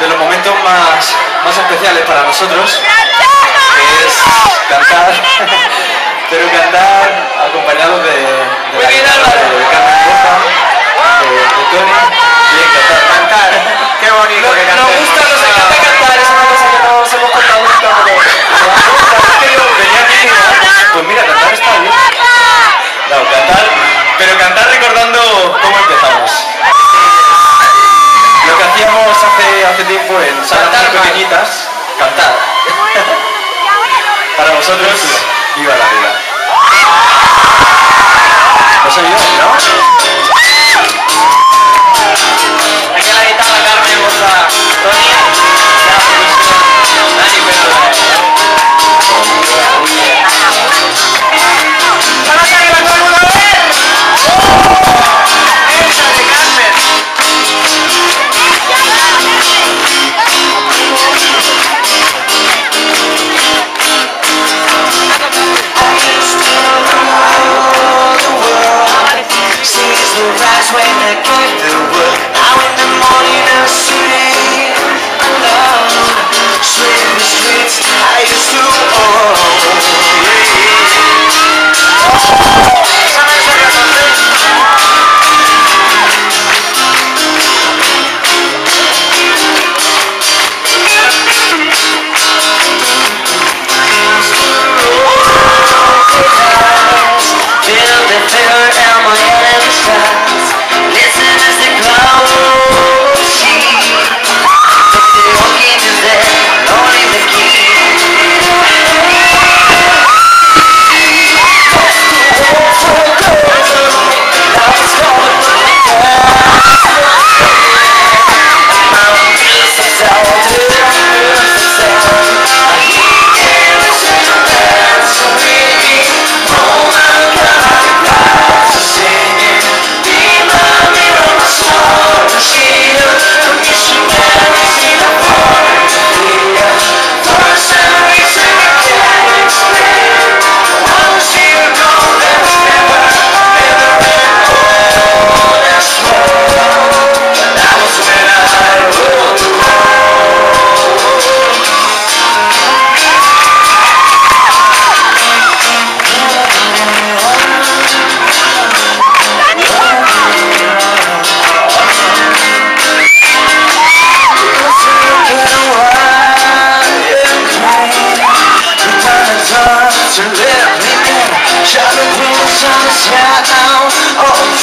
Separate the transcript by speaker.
Speaker 1: de los momentos más, más especiales para nosotros. nosotros, viva la vida. No soy yo, ¿no?
Speaker 2: when I give the to let me in Shadow on the sky now, oh,